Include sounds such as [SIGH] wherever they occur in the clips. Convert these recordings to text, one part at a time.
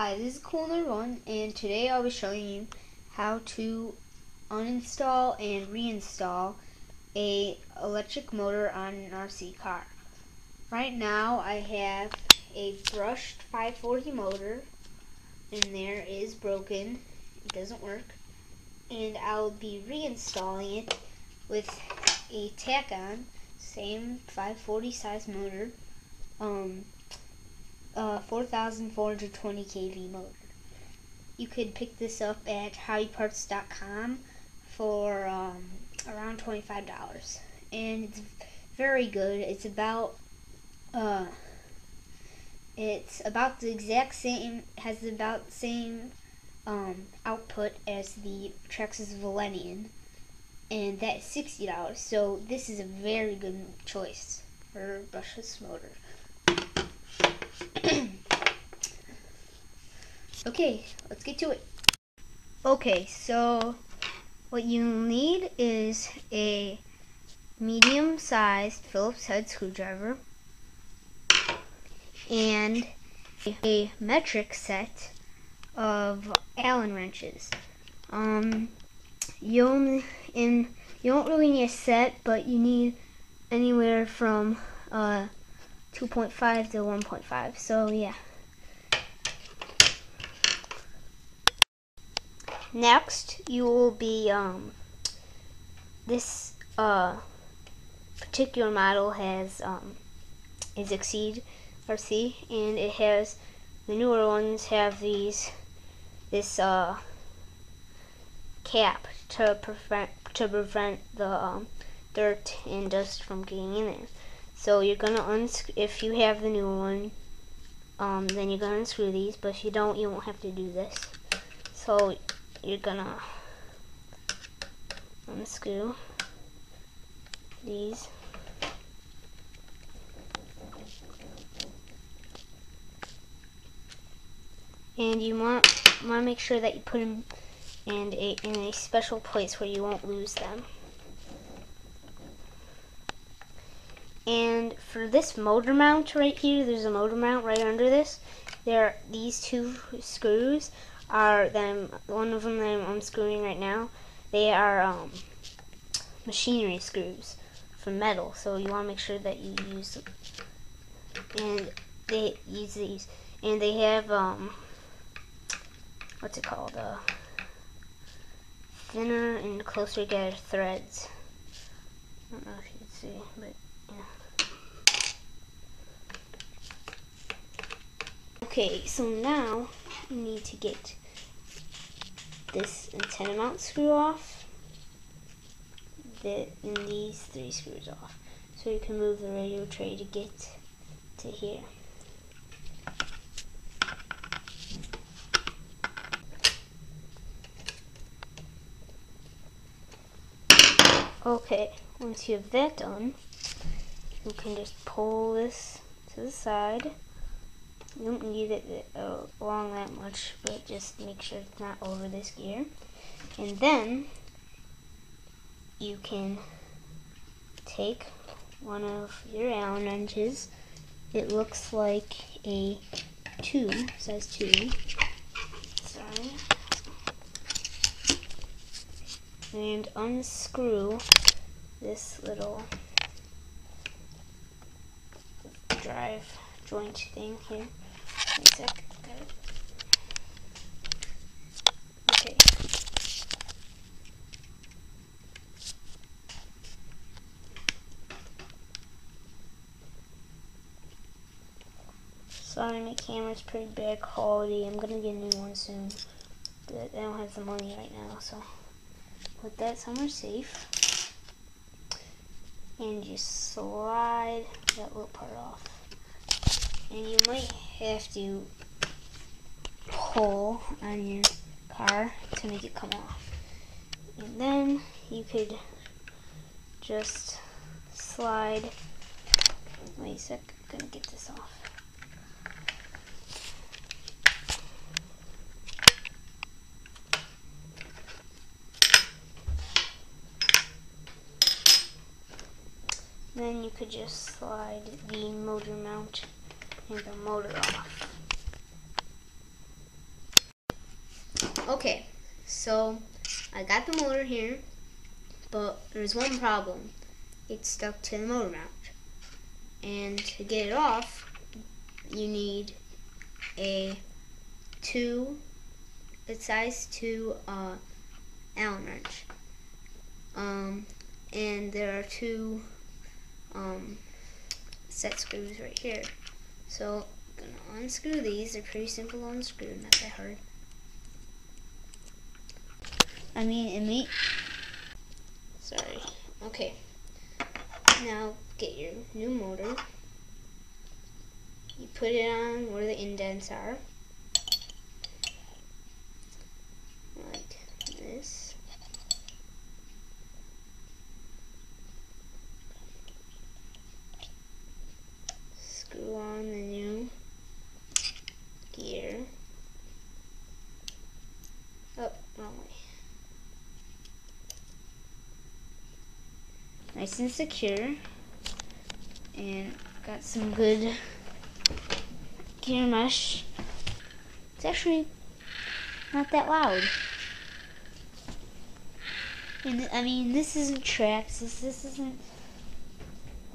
Hi, this is Cool1 and today I'll be showing you how to uninstall and reinstall a electric motor on an RC car. Right now I have a brushed 540 motor and there is broken, it doesn't work, and I'll be reinstalling it with a Tacon, same 540 size motor, um, uh, 4,420 kV motor. You could pick this up at hobbypartz.com for um, around $25. And it's very good. It's about uh, it's about the exact same, has about the same um, output as the Traxxas Velineon, and that is $60. So this is a very good choice for brushless motor. [COUGHS] okay, let's get to it. Okay, so what you need is a medium-sized Phillips head screwdriver and a metric set of Allen wrenches. Um, you only in you don't really need a set, but you need anywhere from uh, 2.5 to 1.5. So yeah. Next, you will be um, this uh, particular model has um, is Exceed RC, and it has the newer ones have these this uh, cap to prevent to prevent the um, dirt and dust from getting in there. So you're gonna unscrew, if you have the new one, um, then you're gonna unscrew these, but if you don't, you won't have to do this. So you're gonna unscrew these. And you want, want to make sure that you put them in a, in a special place where you won't lose them. And for this motor mount right here, there's a motor mount right under this. There, these two screws are them. One of them that I'm unscrewing right now. They are um, machinery screws for metal. So you want to make sure that you use and they use these. And they have um, what's it called? Uh, thinner and closer together threads. I don't know if you can see, but Okay, so now we need to get this antenna mount screw off the, and these three screws off. So you can move the radio tray to get to here. Okay, once you have that done, you can just pull this to the side you don't need it uh, along that much, but just make sure it's not over this gear. And then you can take one of your Allen wrenches. It looks like a 2, size 2. Sorry. And unscrew this little drive joint thing here. Okay. Sorry, my camera's pretty bad quality. I'm gonna get a new one soon. But I don't have the money right now, so put that somewhere safe. And you slide that little part off and you might have to pull on your car to make it come off. And then you could just slide, wait a sec, I'm gonna get this off. Then you could just slide the motor mount and the motor off. Okay, so I got the motor here, but there's one problem. It's stuck to the motor mount. And to get it off, you need a two, a size two uh, Allen wrench. Um, and there are two um, set screws right here. So I'm gonna unscrew these. They're pretty simple to unscrew, not that hard. I mean, it may. Sorry. Okay. Now get your new motor. You put it on where the indents are. Like this. Screw on the new gear. Oh, wrong way. Nice and secure. And got some good gear mesh. It's actually not that loud. And I mean, this isn't Trax. This this isn't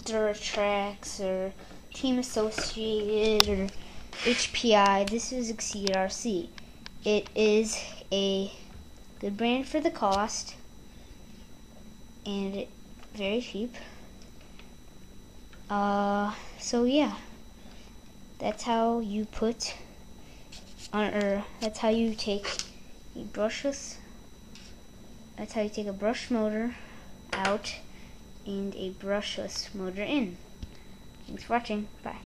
Duratrax or Team Associated or HPI. This is Exceed RC. It is a good brand for the cost, and it very cheap. Uh, so yeah, that's how you put on, or that's how you take a brushless. That's how you take a brush motor out and a brushless motor in. Thanks for watching. Bye.